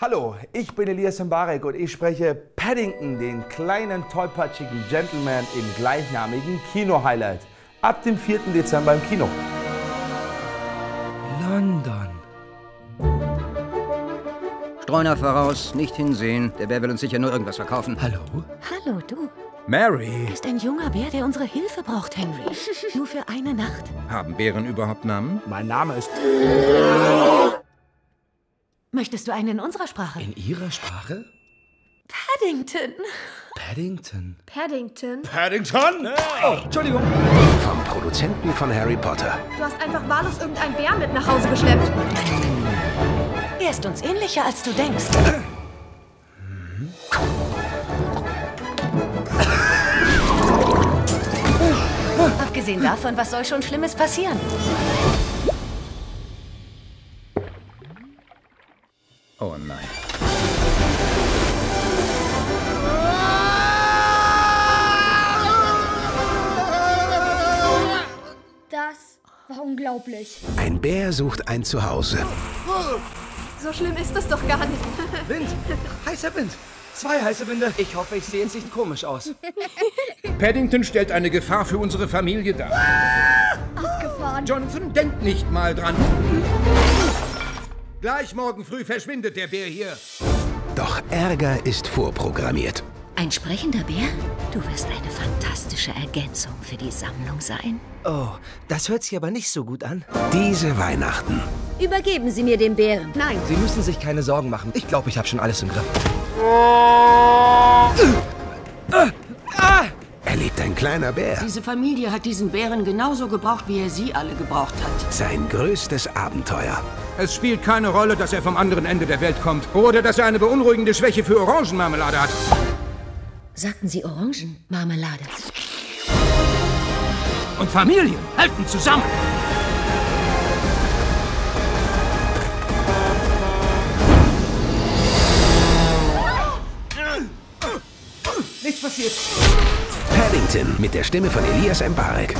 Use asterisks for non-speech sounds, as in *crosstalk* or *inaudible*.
Hallo, ich bin Elias Mbarek und ich spreche Paddington, den kleinen tollpatschigen Gentleman im gleichnamigen Kino-Highlight. Ab dem 4. Dezember im Kino. London. Streuner voraus, nicht hinsehen. Der Bär will uns sicher nur irgendwas verkaufen. Hallo? Hallo, du. Mary. Ist ein junger Bär, der unsere Hilfe braucht, Henry. *laughs* Nur für eine Nacht. Haben Bären überhaupt Namen? Mein Name ist. *laughs* Möchtest du einen in unserer Sprache? In Ihrer Sprache? Paddington. Paddington. Paddington. Paddington? Oh, Entschuldigung. Vom Produzenten von Harry Potter. Du hast einfach wahllos irgendeinen Bär mit nach Hause geschleppt. Er ist uns ähnlicher, als du denkst. Abgesehen davon, was soll schon Schlimmes passieren? Oh nein. Das war unglaublich. Ein Bär sucht ein Zuhause. So schlimm ist das doch gar nicht. *laughs* Wind. Heißer Wind. Zwei heiße Winde. Ich hoffe, ich sehe jetzt nicht komisch aus. *laughs* Paddington stellt eine Gefahr für unsere Familie dar. Abgefahren. Jonathan denkt nicht mal dran. Gleich morgen früh verschwindet der Bär hier. Doch Ärger ist vorprogrammiert. Ein sprechender Bär? Du wirst eine fantastische Ergänzung für die Sammlung sein. Oh, das hört sich aber nicht so gut an. Diese Weihnachten Übergeben Sie mir den Bären. Nein, Sie müssen sich keine Sorgen machen. Ich glaube, ich habe schon alles im Griff. erlebt kleiner Bär Diese Familie hat diesen Bären genauso gebraucht, wie er sie alle gebraucht hat. sein größtes Abenteuer. Es spielt keine Rolle, dass er vom anderen Ende der Welt kommt oder dass er eine beunruhigende Schwäche für Orangenmarmelade hat. sagten Sie Orangenmarmelade. Und Familien halten zusammen. Nichts passiert. Paddington mit der Stimme von Elias Mbarek.